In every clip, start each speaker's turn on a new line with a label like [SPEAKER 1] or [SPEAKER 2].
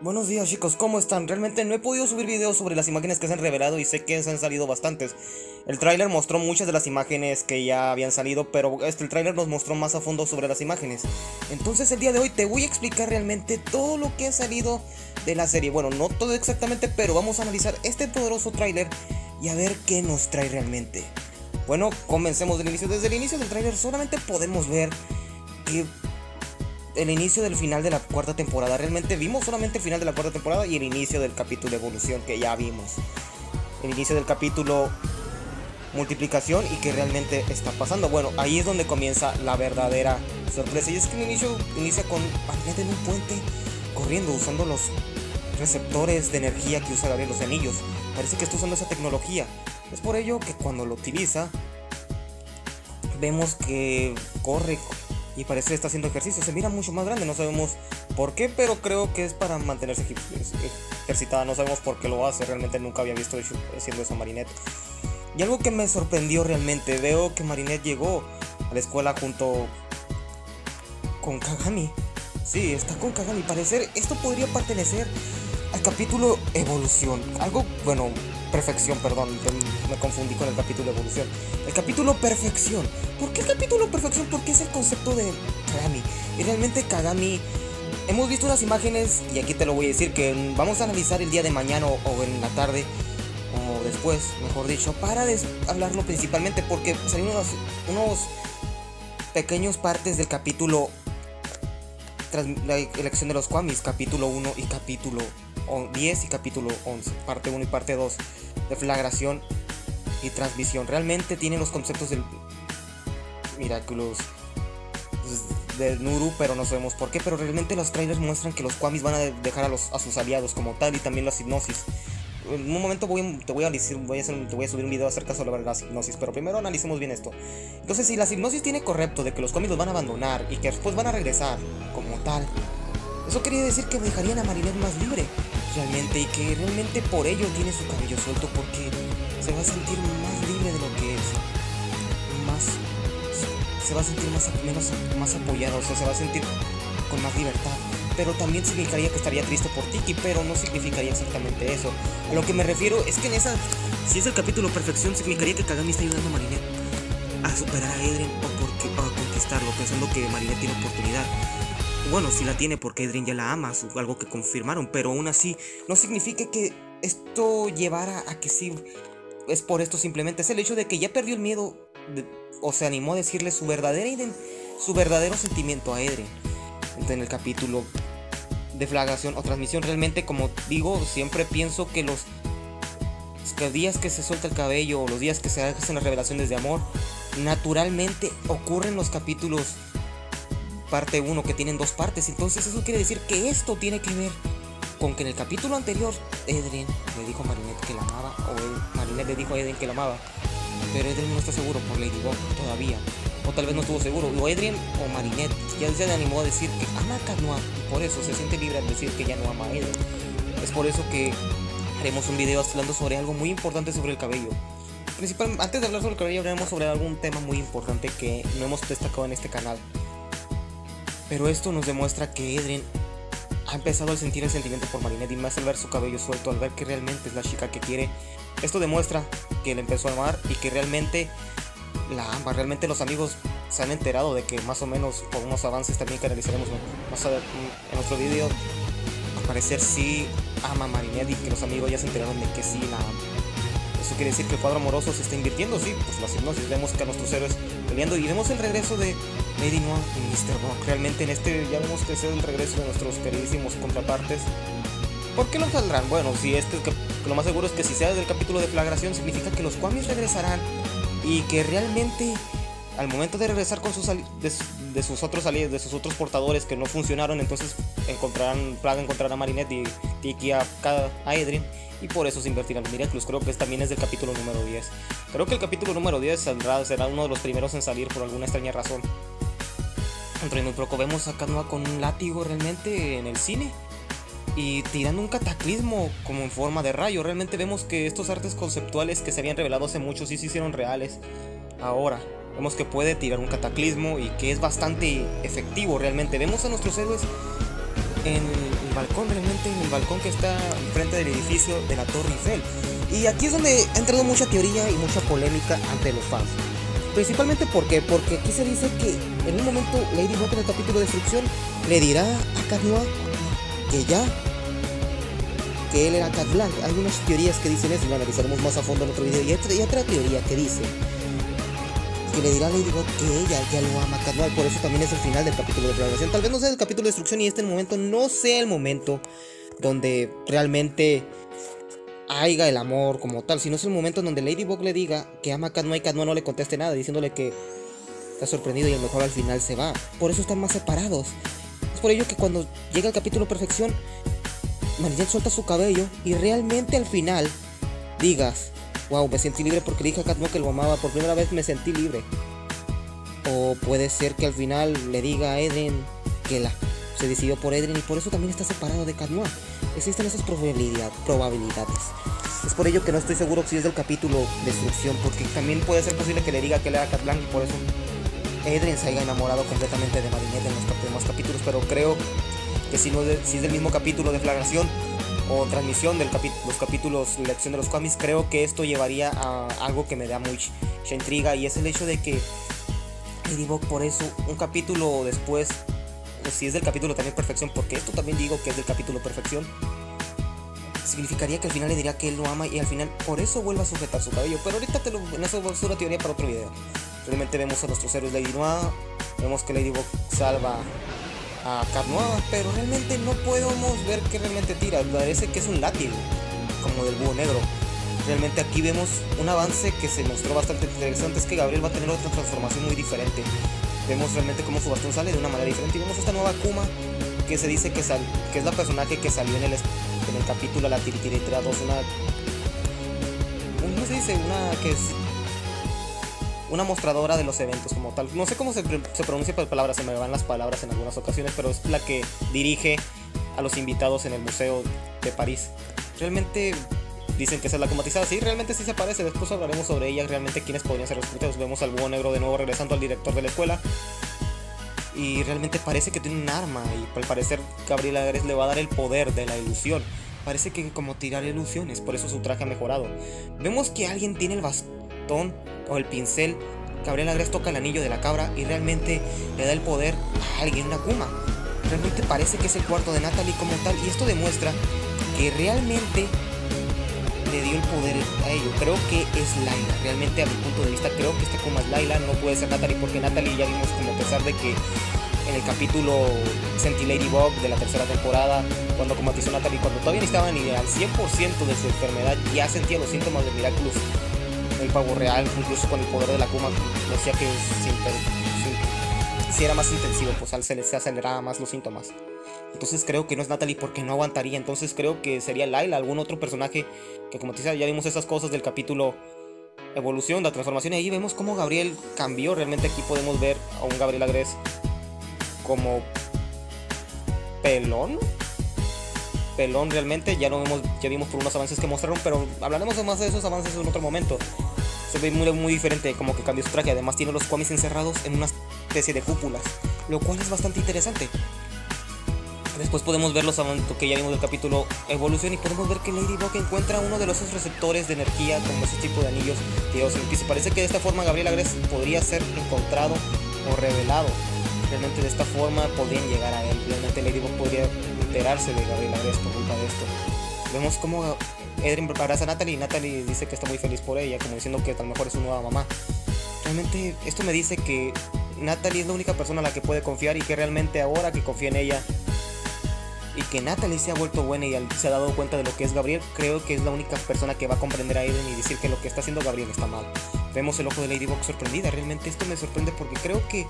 [SPEAKER 1] Buenos días chicos, ¿cómo están? Realmente no he podido subir videos sobre las imágenes que se han revelado y sé que se han salido bastantes. El tráiler mostró muchas de las imágenes que ya habían salido, pero este, el tráiler nos mostró más a fondo sobre las imágenes. Entonces el día de hoy te voy a explicar realmente todo lo que ha salido de la serie. Bueno, no todo exactamente, pero vamos a analizar este poderoso tráiler y a ver qué nos trae realmente. Bueno, comencemos del inicio. Desde el inicio del tráiler solamente podemos ver que el inicio del final de la cuarta temporada. Realmente vimos solamente el final de la cuarta temporada y el inicio del capítulo evolución que ya vimos. El inicio del capítulo multiplicación y que realmente está pasando. Bueno, ahí es donde comienza la verdadera sorpresa. Y es que el inicio inicia con Magneto en un puente corriendo usando los receptores de energía que usa Gabriel los anillos. Parece que está usando esa tecnología. Es por ello que cuando lo utiliza vemos que corre y parece que está haciendo ejercicio. Se mira mucho más grande, no sabemos por qué, pero creo que es para mantenerse ejercitada. No sabemos por qué lo hace, realmente nunca había visto haciendo eso a Marinette. Y algo que me sorprendió realmente, veo que Marinette llegó a la escuela junto con Kagami. Sí, está con Kagami. Parecer esto podría pertenecer al capítulo Evolución. Algo, bueno, Perfección, perdón, me confundí con el capítulo Evolución. El capítulo Perfección. ¿Por qué el capítulo Perfección? Porque es el concepto de Kagami. Y realmente Kagami... Hemos visto unas imágenes, y aquí te lo voy a decir, que vamos a analizar el día de mañana o, en la tarde, o después, mejor dicho, para hablarlo principalmente, porque salieron unos, unos pequeños partes del capítulo tras la elección de los Kwamis, capítulo 1 y capítulo 10 y capítulo 11, parte 1 y parte 2, de flagración y transmisión. Realmente tienen los conceptos del Miraculous pues, de Nuru, pero no sabemos por qué. Pero realmente los trailers muestran que los Kwamis van a dejar a, los, a sus aliados como tal y también la hipnosis. En un momento voy, te, voy a decir, voy a te voy a subir un video acerca sobre la hipnosis, pero primero analicemos bien esto. Entonces, si la hipnosis tiene correcto de que los Kwamis los van a abandonar y que después van a regresar como tal, eso quería decir que dejarían a Marinette más libre realmente y que realmente por ello tiene su cabello suelto porque se va a sentir más libre de lo que es. Más se va a sentir más, menos, más apoyado, o sea, se va a sentir con más libertad. Pero también significaría que estaría triste por Tiki, pero no significaría exactamente eso. A lo que me refiero es que en esa, si es el capítulo perfección, significaría que Kagami está ayudando a Marinette a superar a Edren o porque, a conquistarlo, pensando que Marinette tiene oportunidad. Bueno, sí la tiene porque Edrin ya la ama, algo que confirmaron, pero aún así no significa que esto llevara a que sí es por esto simplemente, es el hecho de que ya perdió el miedo o se animó a decirle su verdadera su verdadero sentimiento a Edrin. en el capítulo de flagación o transmisión realmente como digo, siempre pienso que los, los días que se suelta el cabello o los días que se hacen las revelaciones de amor, naturalmente ocurren los capítulos parte 1 que tienen dos partes. Entonces eso quiere decir que esto tiene que ver con que en el capítulo anterior Edrin le dijo a Marinette que la amaba o Marinette le dijo a Edrin que la amaba. Pero Edrin no está seguro por Ladybug todavía. O tal vez no estuvo seguro. O Edrin o Marinette ya se animó a decir que ama a Canoa. Y por eso se siente libre al decir que ya no ama a Edrin. Es por eso que haremos un video hablando sobre algo muy importante sobre el cabello. Principalmente, antes de hablar sobre el cabello, hablaremos sobre algún tema muy importante que no hemos destacado en este canal. Pero esto nos demuestra que Edrin ha empezado a sentir el sentimiento por Marinette y más al ver su cabello suelto, al ver que realmente es la chica que quiere. Esto demuestra que le empezó a amar y que realmente la ama. Realmente los amigos se han enterado de que más o menos por unos avances también que analizaremos más en nuestro video, al parecer sí ama a y que los amigos ya se enteraron de que sí la ama. Eso quiere decir que el cuadro amoroso se está invirtiendo, sí, pues la hipnosis. Vemos que a nuestros héroes peleando y vemos el regreso de Lady Noir y Mr. Rock. Realmente en este ya vemos que es el regreso de nuestros queridísimos contrapartes. ¿Por qué no saldrán? Bueno, si este lo más seguro es que si sea del capítulo de flagración significa que los Kwamis regresarán y que realmente al momento de regresar con sus de, sus otros de sus otros portadores que no funcionaron, entonces encontrarán encontrará a Marinette y Tiki a, a Edrin y por eso se invertirán en Miraculous. Creo que también es del capítulo número 10. Creo que el capítulo número 10 saldrá, será uno de los primeros en salir por alguna extraña razón. Entre muy poco vemos a Kanoa con un látigo realmente en el cine y tirando un cataclismo como en forma de rayo. Realmente vemos que estos artes conceptuales que se habían revelado hace mucho sí se hicieron reales. Ahora, vemos que puede tirar un cataclismo y que es bastante efectivo realmente. Vemos a nuestros héroes en balcón, realmente en el balcón que está enfrente del edificio de la Torre Eiffel. Y aquí es donde ha entrado mucha teoría y mucha polémica ante los fans. Principalmente porque, porque aquí se dice que en un momento Ladybug en el capítulo de destrucción le dirá a Cat que ya que él era Cat Blanc. Hay unas teorías que dicen eso lo analizaremos más a fondo en otro video. Y otra, y otra teoría que dice que le dirá a Ladybug que ella ya lo ama a Cat Por eso también es el final del capítulo de programación. Tal vez no sea el capítulo de destrucción y este momento no sea el momento donde realmente haya el amor como tal, sino es el momento en donde Ladybug le diga que ama a Cat y Cat no le conteste nada, diciéndole que está sorprendido y lo mejor al final se va. Por eso están más separados. Es por ello que cuando llega el capítulo perfección, Marilyn suelta su cabello y realmente al final digas, wow, me sentí libre porque le dije a Katmo que lo amaba, por primera vez me sentí libre. O puede ser que al final le diga a Eden que la se decidió por Eden y por eso también está separado de Katmo. Existen esas probabilidad, probabilidades. Es por ello que no estoy seguro si es del capítulo Destrucción, porque también puede ser posible que le diga que le haga Cat y por eso Edrin se haya enamorado completamente de Marinette en los demás capítulos, pero creo que si, no es del mismo capítulo de flagración o transmisión de los capítulos lección de los cómics, creo que esto llevaría a algo que me da mucha intriga y es el hecho de que Ladybug por eso un capítulo después, si es del capítulo también perfección, porque esto también digo que es del capítulo perfección, significaría que al final le diría que él lo ama y al final por eso vuelva a sujetar su cabello. Pero ahorita te lo, en eso es una teoría para otro video. Realmente vemos a nuestros héroes Lady Noir, vemos que Ladybug salva a Carnoa, pero realmente no podemos ver que realmente tira. Parece que es un látigo, como del búho negro. Realmente aquí vemos un avance que se mostró bastante interesante, es que Gabriel va a tener otra transformación muy diferente. Vemos realmente cómo su bastón sale de una manera diferente y vemos esta nueva Kuma que se dice que, es la personaje que salió en el, en el capítulo La Tiritiritera 2, una... ¿Cómo se dice? Una que es una mostradora de los eventos como tal. No sé cómo se, pronuncia por palabras, se me van las palabras en algunas ocasiones, pero es la que dirige a los invitados en el Museo de París. Realmente dicen que es la comatizada. Sí, realmente sí se parece. Después hablaremos sobre ella, realmente quiénes podrían ser los invitados. Vemos al búho negro de nuevo regresando al director de la escuela. Y realmente parece que tiene un arma. Y al parecer Gabriela Agres le va a dar el poder de la ilusión. Parece que como tirar ilusiones, por eso su traje ha mejorado. Vemos que alguien tiene el bastón o el pincel, Gabriel Agres toca el anillo de la cabra y realmente le da el poder a alguien, una Kuma. Realmente parece que es el cuarto de Natalie como tal y esto demuestra que realmente le dio el poder a ello. Creo que es Laila. Realmente a mi punto de vista creo que esta Kuma es Laila, no puede ser Natalie porque Natalie ya vimos como a pesar de que en el capítulo Senti Ladybug de la tercera temporada, cuando comatizó Natalie, cuando todavía estaba ni al 100% de su enfermedad, ya sentía los síntomas de Miraculous el pavo real, incluso con el poder de la Kuma, decía que si, era más intensivo, pues al se aceleraba más los síntomas. Entonces creo que no es Natalie porque no aguantaría. Entonces creo que sería Laila, algún otro personaje que como te decía, ya vimos esas cosas del capítulo Evolución, la transformación. Y ahí vemos cómo Gabriel cambió. Realmente aquí podemos ver a un Gabriel Agres como pelón pelón realmente, ya lo vimos, ya vimos por unos avances que mostraron, pero hablaremos más de esos avances en otro momento. Se ve muy, diferente, como que cambió su traje, además tiene los Kwamis encerrados en una especie de cúpulas, lo cual es bastante interesante. Después podemos ver los que ya vimos del capítulo Evolución y podemos ver que Ladybug encuentra uno de los receptores de energía como ese tipo de anillos que se parece que de esta forma Gabriel Agres podría ser encontrado o revelado. Realmente de esta forma podrían llegar a él. Realmente Ladybug podría enterarse de Gabriel Agres por culpa de esto. Vemos cómo Edrin abraza a Natalie y Natalie dice que está muy feliz por ella, como diciendo que a lo mejor es su nueva mamá. Realmente esto me dice que Natalie es la única persona a la que puede confiar y que realmente ahora que confía en ella y que Natalie se ha vuelto buena y se ha dado cuenta de lo que es Gabriel, creo que es la única persona que va a comprender a Eden y decir que lo que está haciendo Gabriel está mal. Vemos el ojo de Ladybug sorprendida, realmente esto me sorprende porque creo que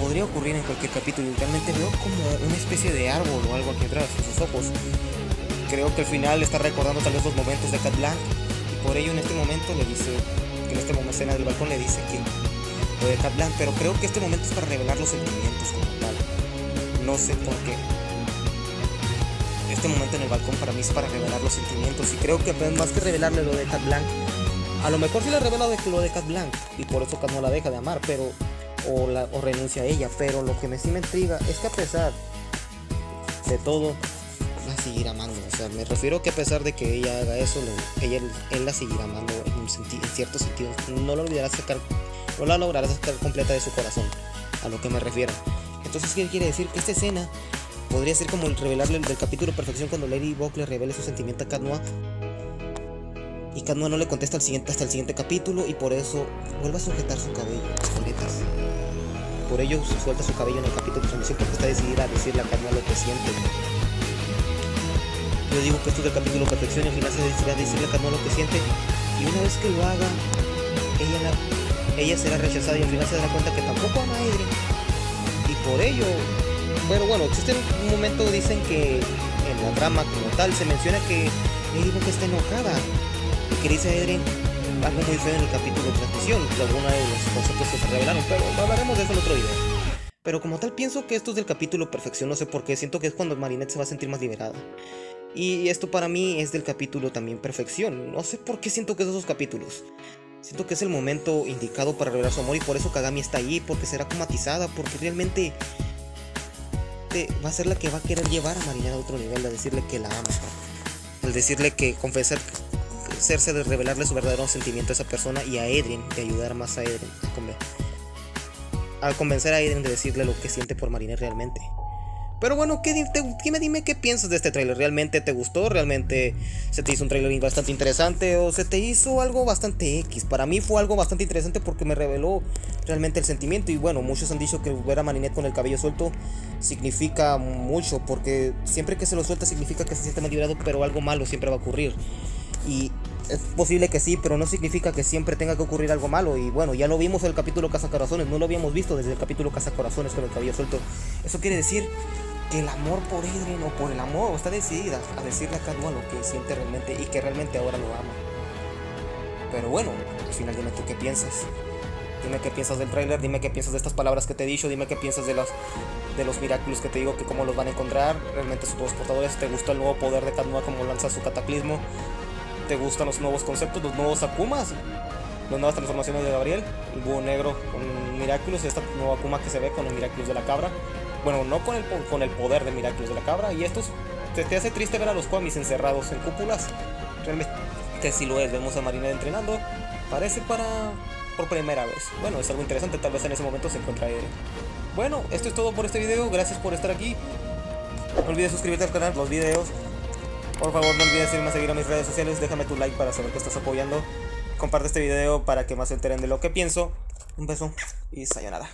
[SPEAKER 1] podría ocurrir en cualquier capítulo y realmente veo como una especie de árbol o algo aquí atrás en sus ojos. Creo que al final está recordando tal vez los momentos de Cat Blanc y por ello en este momento le dice, en este momento escena del balcón le dice que lo de Cat Blanc, pero creo que este momento es para revelar los sentimientos como tal. No sé por qué. Este momento en el balcón para mí es para revelar los sentimientos y creo que más que revelarle lo de Cat Blanc, a lo mejor sí le revela lo de Cat Blanc y por eso Cat no la deja de amar, pero o renuncia a ella. Pero lo que me sí me intriga es que a pesar de todo, la seguirá amando. O sea, me refiero que a pesar de que ella haga eso, ella, él la seguirá amando en, un en cierto sentido. No lo olvidará sacar, no la logrará sacar completa de su corazón, a lo que me refiero. Entonces, ¿qué quiere decir? Que esta escena podría ser como el revelarle del capítulo Perfección cuando Lady Buck le revele su sentimiento a Cat y Katnoa no le contesta al siguiente, hasta el siguiente capítulo y por eso vuelve a sujetar su cabello, las Por ello suelta su cabello en el capítulo de transmisión porque está decidida a decirle a Katnoa lo que siente. Yo digo que esto es el capítulo perfección y al final se decidirá a decirle a Katnoa lo que siente y una vez que lo haga, ella, ella será rechazada y al final se dará cuenta que tampoco ama a Edrin. Y por ello, pero bueno, existe un momento, dicen que en la drama como tal se menciona que Lady que está enojada que dice Edrin algo muy feo en el capítulo de transmisión, algunos de los conceptos que se revelaron, pero hablaremos de eso en otro video. Pero como tal pienso que esto es del capítulo perfección, no sé por qué, siento que es cuando Marinette se va a sentir más liberada. Y esto para mí es del capítulo también perfección, no sé por qué siento que es de esos capítulos. Siento que es el momento indicado para revelar su amor y por eso Kagami está ahí, porque será comatizada, porque realmente va a ser la que va a querer llevar a Marinette a otro nivel, a decirle que la ama. Al decirle que confesar hacerse de revelarle su verdadero sentimiento a esa persona y a Edrin, de ayudar más a Edrin a, convencer a Edrin de decirle lo que siente por Marine realmente. Pero bueno, ¿qué, dime, dime qué piensas de este tráiler. ¿Realmente te gustó? ¿Realmente se te hizo un tráiler bastante interesante? ¿O se te hizo algo bastante X? Para mí fue algo bastante interesante porque me reveló realmente el sentimiento. Y bueno, muchos han dicho que ver a Marinette con el cabello suelto significa mucho. Porque siempre que se lo suelta significa que se siente más liberado, pero algo malo siempre va a ocurrir. Y es posible que sí, pero no significa que siempre tenga que ocurrir algo malo. Y bueno, ya lo vimos en el capítulo Casa Corazones, no lo habíamos visto desde el capítulo Casa Corazones con el cabello suelto. Eso quiere decir que el amor por Adrien o por el amor está decidida a decirle a Cadua lo que siente realmente y que realmente ahora lo ama. Pero bueno, al final dime tú qué piensas. Dime qué piensas del trailer, dime qué piensas de estas palabras que te he dicho, dime qué piensas de los, de los Miraculous que te digo que cómo los van a encontrar. Realmente son todos portadores. ¿Te gustó el nuevo poder de Kadua como lanza su cataclismo? Te gustan los nuevos conceptos, los nuevos Akumas, las nuevas transformaciones de Gabriel, el búho negro con Miraculous, esta nueva Akuma que se ve con el Miraculous de la cabra. Bueno, no con el, con el poder de Miraculous de la cabra. Y estos te, hace triste ver a los Kwamis encerrados en cúpulas. Realmente si lo es, vemos a Marina entrenando. Parece para por primera vez. Bueno, es algo interesante, tal vez en ese momento se encuentra él. Bueno, esto es todo por este video, gracias por estar aquí. No olvides suscribirte al canal, los videos por favor no olvides irme a seguir a mis redes sociales, déjame tu like para saber que estás apoyando. Comparte este video para que más se enteren de lo que pienso. Un beso y sayonara.